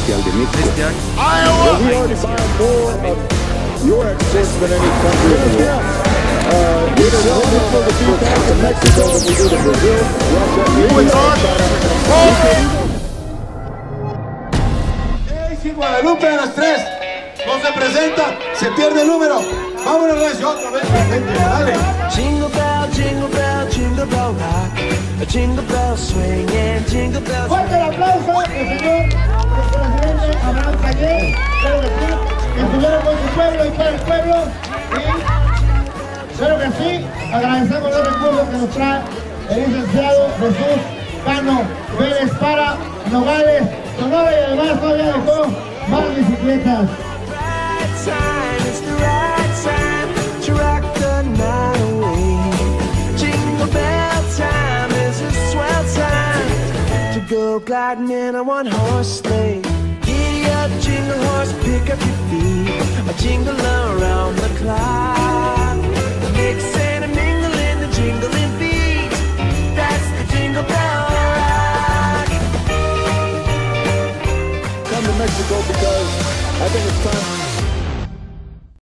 Oficial de México. este. Uh. Si Guadalupe a las 3 no se presenta, se pierde el número. Vámonos, Recio, otra vez. Vente, dale. Jingle bell, jingle bell, jingle bell rock. Jingle bell swing and jingle bells. Fuerte el aplauso al señor Abraham Calle, claro que sí, que estuvieron con su pueblo y para el pueblo. Y claro que sí, agradecemos los recursos que nos trae el licenciado Jesús Cano Vélez para Nogales, Sonora y además todavía dejó más bicicletas. Go gliding in a one horse sleigh. Jingle horse, pick up your feet. A jingle around the clock. Mix and a mingle in the jingling beat. That's the jingle bell rock. Come to Mexico because I think it's time